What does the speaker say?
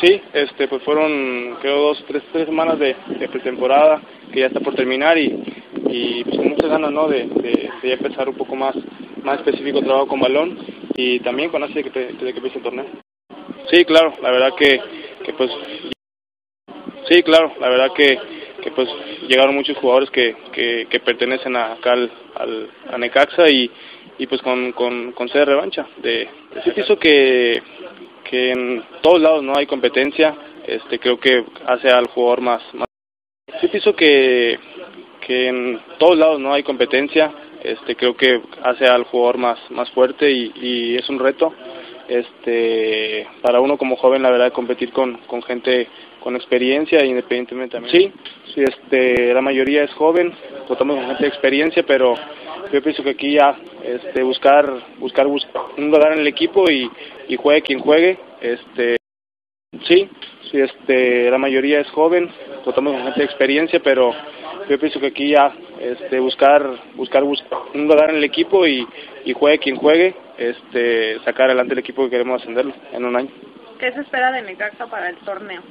Sí, este, pues fueron creo dos, tres, tres semanas de, de pretemporada que ya está por terminar y, y pues con muchas ganas, ¿no? De, de, de empezar un poco más, más específico trabajo con balón y también con de que, de que empiece el torneo. Sí, claro, la verdad que, que pues sí, claro, la verdad que, que pues llegaron muchos jugadores que, que, que pertenecen a, acá al, al a Necaxa y, y pues con, con, con sed de revancha. De, sí pienso que que en todos lados no hay competencia, este creo que hace al jugador más, más sí pienso que que en todos lados no hay competencia, este creo que hace al jugador más más fuerte y, y es un reto este para uno como joven la verdad competir con, con gente con experiencia independientemente también. Sí, sí este la mayoría es joven, contamos con gente de experiencia, pero yo pienso que aquí ya este buscar buscar un lugar en el equipo y, y juegue quien juegue este sí sí este la mayoría es joven contamos con gente de experiencia pero yo pienso que aquí ya este buscar buscar un lugar en el equipo y, y juegue quien juegue este sacar adelante el equipo que queremos ascenderlo en un año ¿Qué se espera de Necaxa para el torneo?